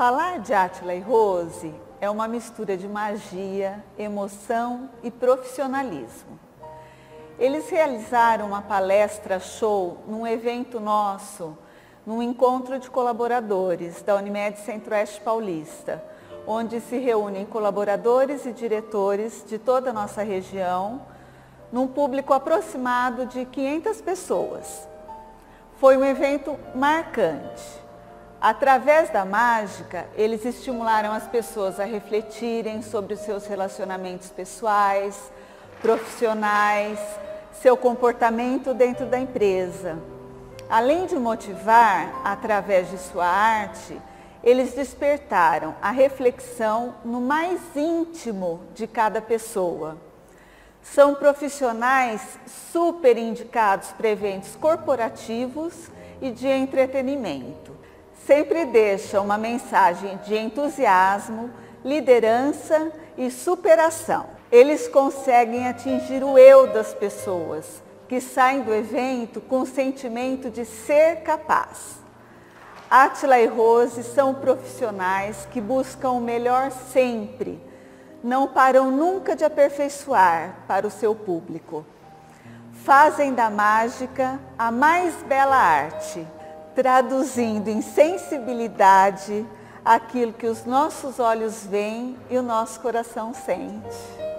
Falar de Átila e Rose é uma mistura de magia, emoção e profissionalismo. Eles realizaram uma palestra show num evento nosso, num encontro de colaboradores da Unimed Centro-Oeste Paulista, onde se reúnem colaboradores e diretores de toda a nossa região, num público aproximado de 500 pessoas. Foi um evento marcante. Através da mágica, eles estimularam as pessoas a refletirem sobre os seus relacionamentos pessoais, profissionais, seu comportamento dentro da empresa. Além de motivar através de sua arte, eles despertaram a reflexão no mais íntimo de cada pessoa. São profissionais super indicados para eventos corporativos e de entretenimento sempre deixa uma mensagem de entusiasmo, liderança e superação. Eles conseguem atingir o eu das pessoas, que saem do evento com o sentimento de ser capaz. Atila e Rose são profissionais que buscam o melhor sempre, não param nunca de aperfeiçoar para o seu público. Fazem da mágica a mais bela arte traduzindo em sensibilidade aquilo que os nossos olhos veem e o nosso coração sente.